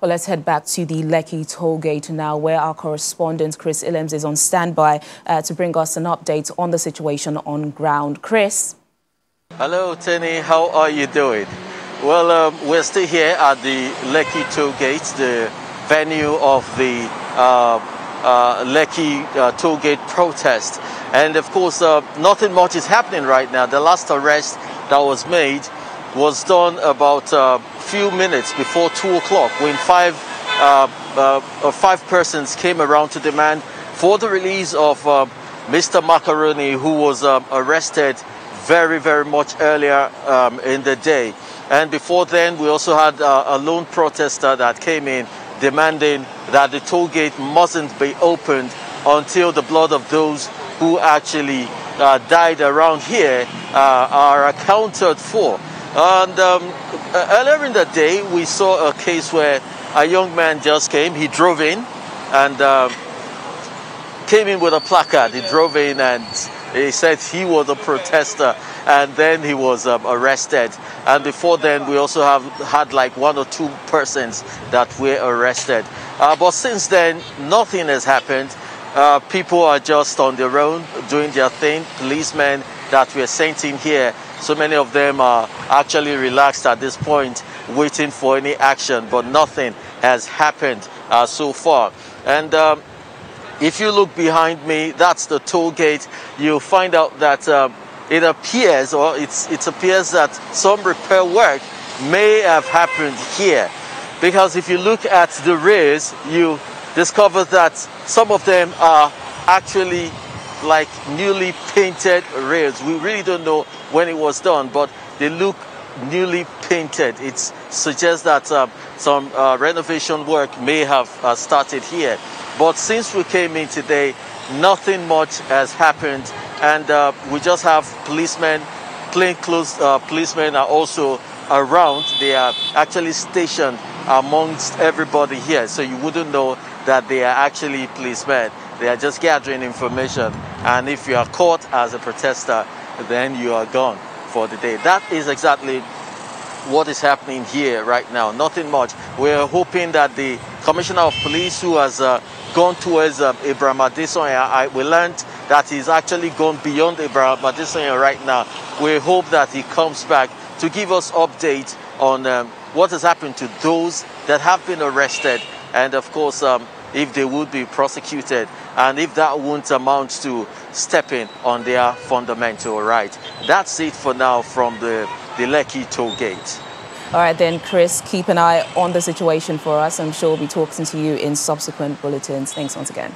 Well, let's head back to the Lekki tollgate now, where our correspondent Chris Illems is on standby uh, to bring us an update on the situation on ground. Chris. Hello, Tenny. How are you doing? Well, um, we're still here at the Lekki tollgate, the venue of the uh, uh, Lekki uh, tollgate protest. And of course, uh, nothing much is happening right now. The last arrest that was made was done about a uh, few minutes before 2 o'clock when five, uh, uh, five persons came around to demand for the release of Mr. Macaroni, who was um, arrested very, very much earlier um, in the day. And before then, we also had uh, a lone protester that came in demanding that the toll gate mustn't be opened until the blood of those who actually uh, died around here uh, are accounted for. And um, earlier in the day, we saw a case where a young man just came. He drove in and uh, came in with a placard. He drove in and he said he was a protester and then he was um, arrested. And before then, we also have had like one or two persons that were arrested. Uh, but since then, nothing has happened. Uh, people are just on their own doing their thing. Policemen that we're sent in here so many of them are actually relaxed at this point, waiting for any action, but nothing has happened uh, so far. And um, if you look behind me, that's the toll gate. You'll find out that uh, it appears, or it appears that some repair work may have happened here. Because if you look at the rails, you discover that some of them are actually like newly painted rails. We really don't know when it was done, but they look newly painted. It suggests that uh, some uh, renovation work may have uh, started here. But since we came in today, nothing much has happened, and uh, we just have policemen, plainclothes uh, policemen are also around. They are actually stationed amongst everybody here, so you wouldn't know that they are actually policemen. They are just gathering information, and if you are caught as a protester, then you are gone for the day. That is exactly what is happening here right now. Nothing much. We're hoping that the Commissioner of Police, who has uh, gone towards uh, Abraham Adesanya, I, we learned that he's actually gone beyond Abraham Adesanya right now. We hope that he comes back to give us update on um, what has happened to those that have been arrested and of course um, if they would be prosecuted and if that won't amount to stepping on their fundamental right. That's it for now from the, the Lekki toll gate. All right, then, Chris, keep an eye on the situation for us. I'm sure we'll be talking to you in subsequent bulletins. Thanks once again.